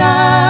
night.